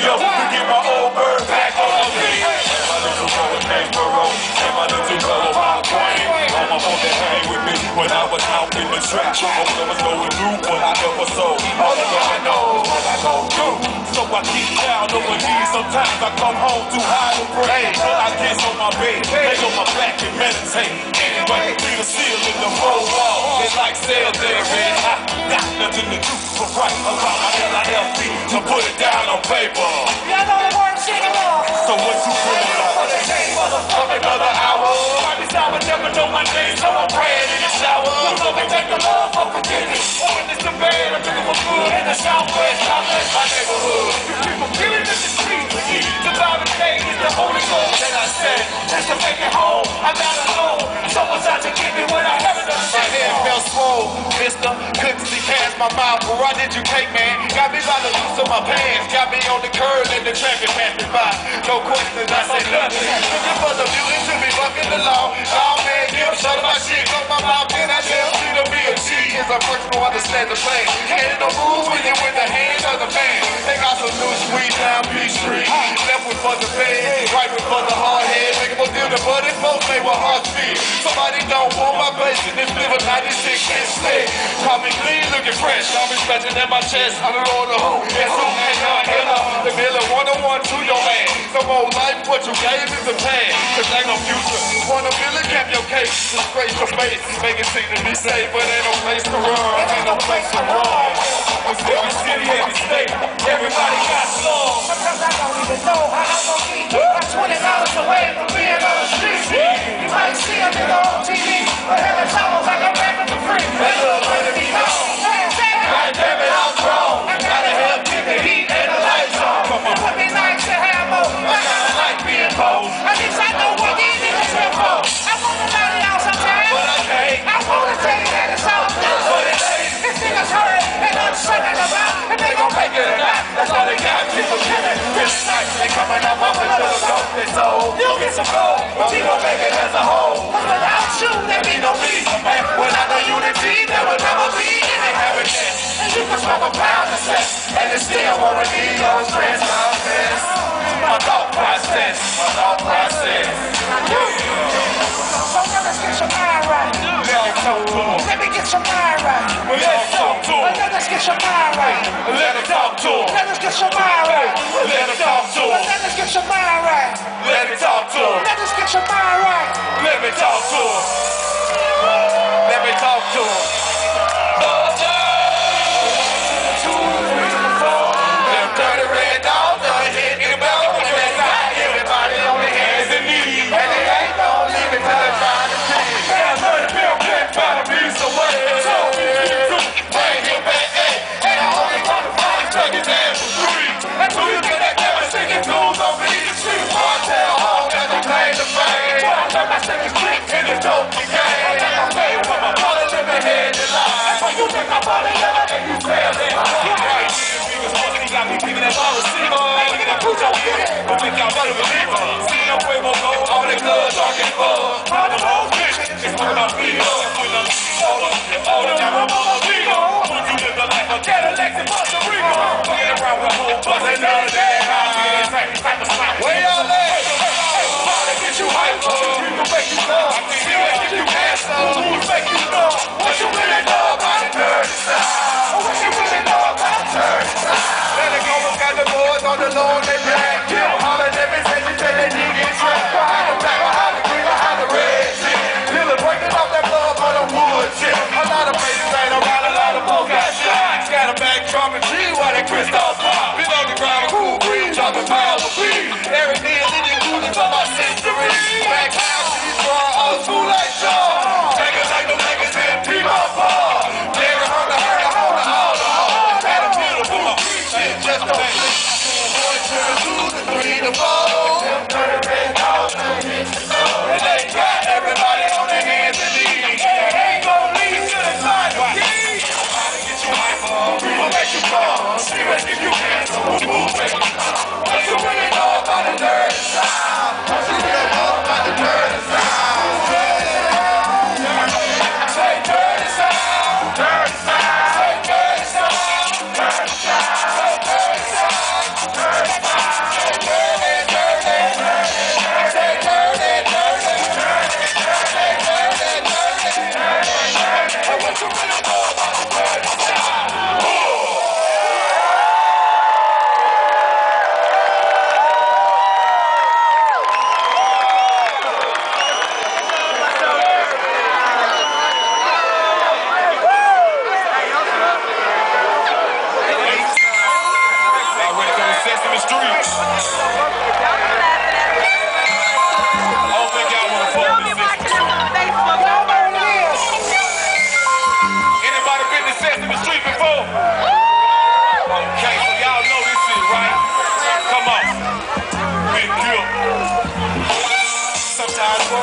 yo, to get my old bird back on the beat. And my little brother Burrow, and my little brother Bob Queen. All my folks hang with me when I was out in the trap. Most of us going through what I ever sold. All I know what I go through. So I keep down my knees. Sometimes I come home too high to pray. Till I get on my bed, lay on my back and meditate. Anyway, be the seal in the. It's like cell there. I got nothing to do but write about my to put it down on paper. Y'all know the word. So what you feeling like? Another hour. Every time I never know my name, so I'm praying in the shower. We take the love for forgiveness. When it's the bed, I'm looking for good in the southwest. Mister. Couldn't see past my mouth. Where I did you take, man? Got me by the loose of my pants. Got me on the curb and the traffic passed me by. No questions, I said nothing. Looking for the mutant to be bucking the law. Oh man, give shut my shit, close my mouth, then I tell you to be a G. Is a person who understand the plan. Can't no rules when you're with the hands of the man. They got some new sweet down P Street. Left with for the bed, right with for the hard head. Make a deal the buddy, folks they were hard. Somebody don't want my place in this liver 96 inch stick. Call me clean, looking fresh. Call me scratching in my chest. I don't know the who. Yes, who and not killer. The on one to your man. Some old life, what you gave is a pain. Cause ain't no future. Want a million, cap your case. Disgrace your face. Make it seem to be safe, but ain't no place to run. Ain't no place to run. It's every city, every state. Everybody got songs. Sometimes I don't even know how I'm gonna be. I'm 20 dollars away from being a nigga on TV, like I'm rapping for free. That's all they got. People killing. This night, they coming up gold is old. You get some gold, but make it as a whole. Without you, there be no me. And without the unity, there will never be any happiness. And you can smoke a pound of sex, And it still won't redeem your stress, my thought process, my thought process. So get your mind right. Let me talk to Now let's get your mind right. Let me talk to Now let's get your mind right. Let me talk to Now let's get your mind right. Let me talk to 'em.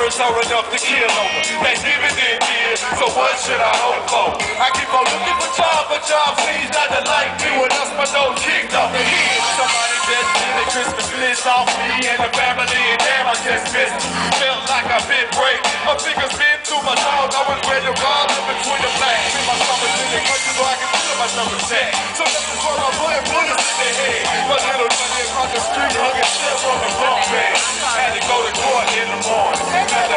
words are enough to kill over. Thanksgiving didn't give, so what should I hope for? I keep on looking for job, but job seems not to like me when us my door kicked off the head. Somebody just did a Christmas list off me and the family, and damn, I just missed it. Felt like I've been break. My fingers been too my long, I was ready to run. number 10. So this is where I'm bullets in the head. My little nigga across the street hugging his shit from the bunk bed. Had to go to court in the morning.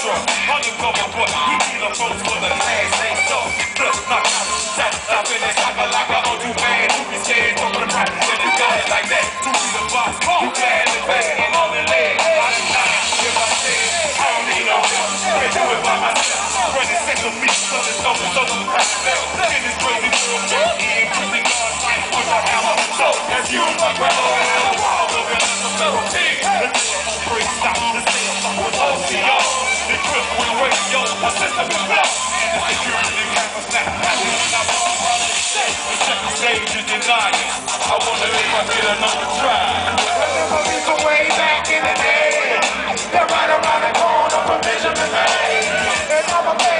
truck. Undercover, but he be the folks for the cash. You the system is on to way back in the day. They're right around the corner from Benjamin May. And I'm a man.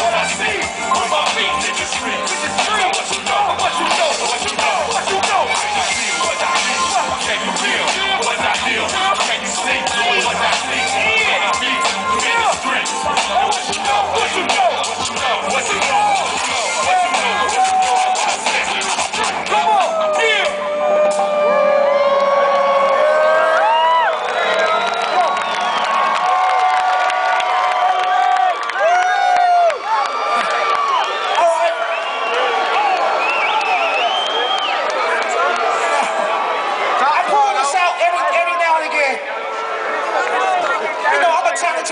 Let's see.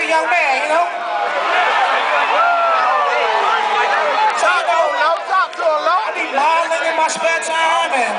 young man, you know? Talk to him, Talk to him, I be modeling in my spare time and...